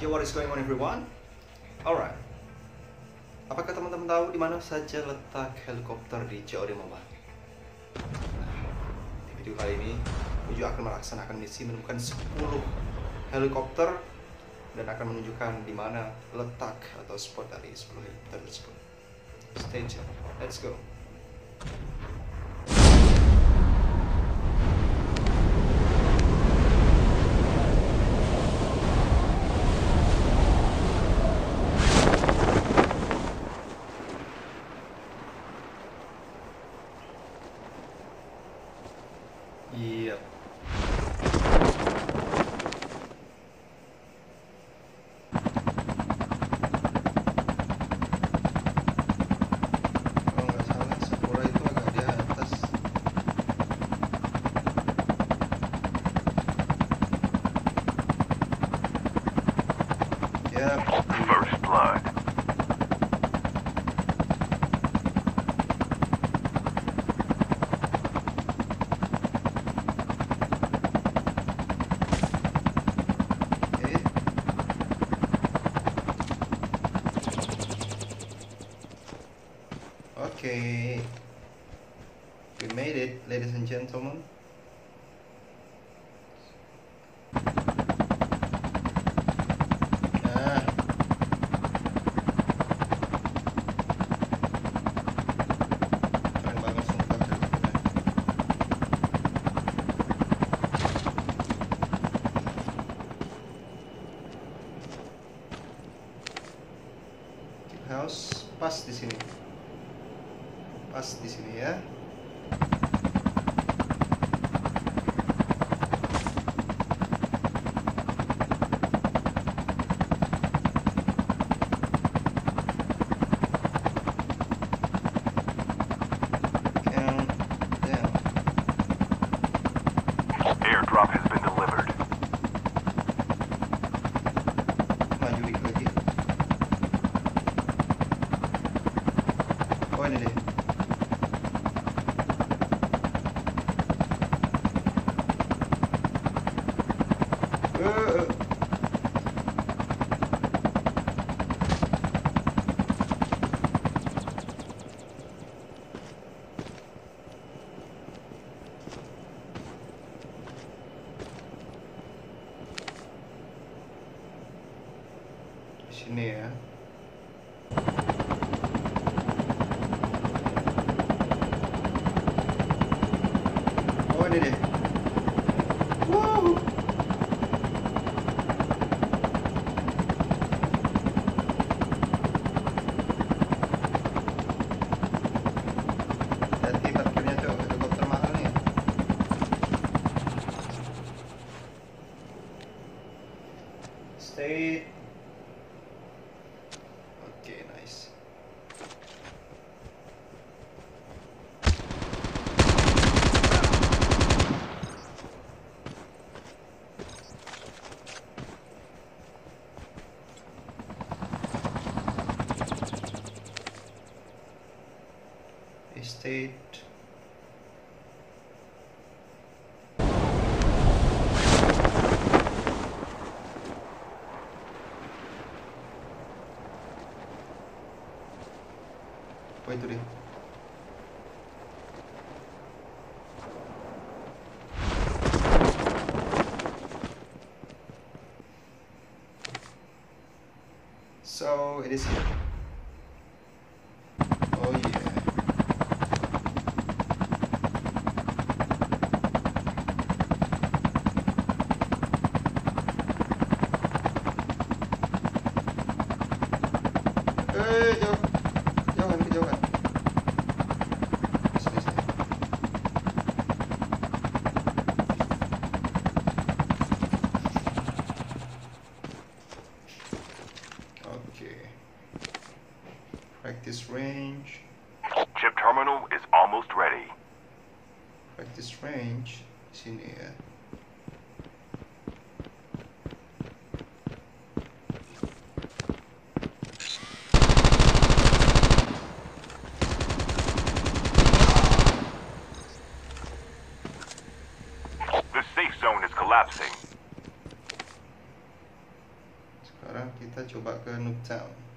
Yo, what is going on everyone? Alright. Apakah teman-teman tahu di mana saja letak helikopter di COD Mobile? Di video kali ini, Uju akan melaksanakan misi menemukan 10 helikopter dan akan menunjukkan di mana letak atau spot dari 10 helikopter tersebut. Stay tuned. Let's go. Ya, First blood. oke. Okay. We made it, ladies and gentlemen. Pas di sini. Pas di sini ya. 하늘에 신내야 Oh ini. Wuh. Hati parkirnya tuh helikopter mahal nih. Stay. today. So it is here. strange is in here. The safe zone is collapsing. Sekarang kita coba ke Nuketown.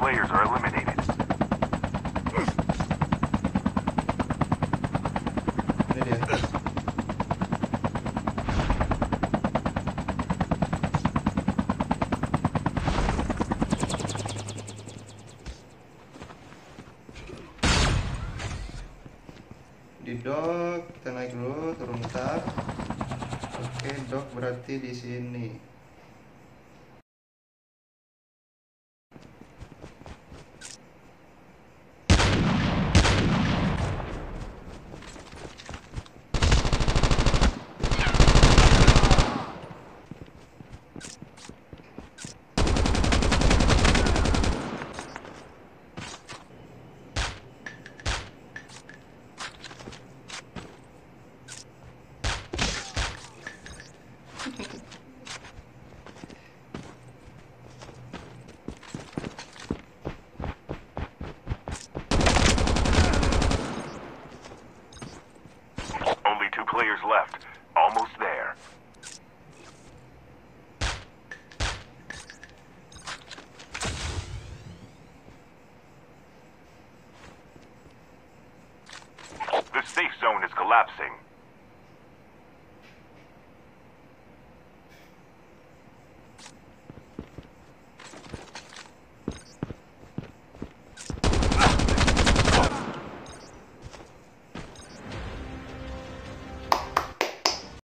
players are eliminated. di dok kita naik dulu turun ntar oke dok berarti di sini zone is collapsing.